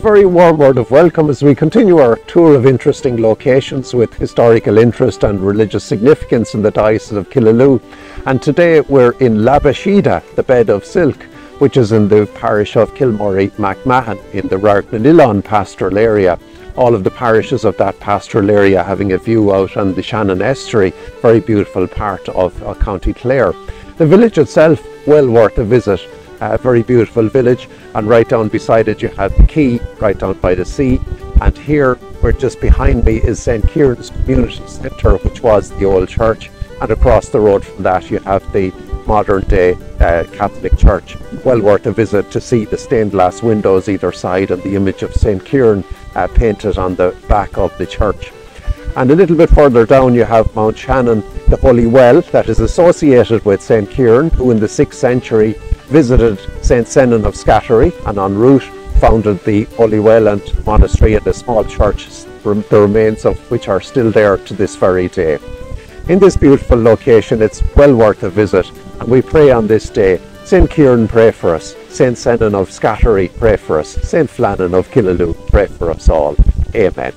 A very warm word of welcome as we continue our tour of interesting locations with historical interest and religious significance in the Diocese of Killaloe. And today we're in Labasheeda, the Bed of Silk, which is in the parish of Kilmurry McMahon in the Rartnalillon pastoral area. All of the parishes of that pastoral area having a view out on the Shannon Estuary, very beautiful part of uh, County Clare. The village itself, well worth a visit a very beautiful village and right down beside it you have the quay right down by the sea and here where just behind me is St Kieran's Community Centre which was the old church and across the road from that you have the modern day uh, Catholic Church. Well worth a visit to see the stained glass windows either side and the image of St Kieran uh, painted on the back of the church. And a little bit further down you have Mount Shannon, the holy well that is associated with St Kieran who in the 6th century visited St Senan of Scattery and en route founded the Holy Monastery and a small church, the remains of which are still there to this very day. In this beautiful location it's well worth a visit and we pray on this day St Kieran pray for us, St Senan of Scattery pray for us, St Flannan of Killaloe pray for us all. Amen.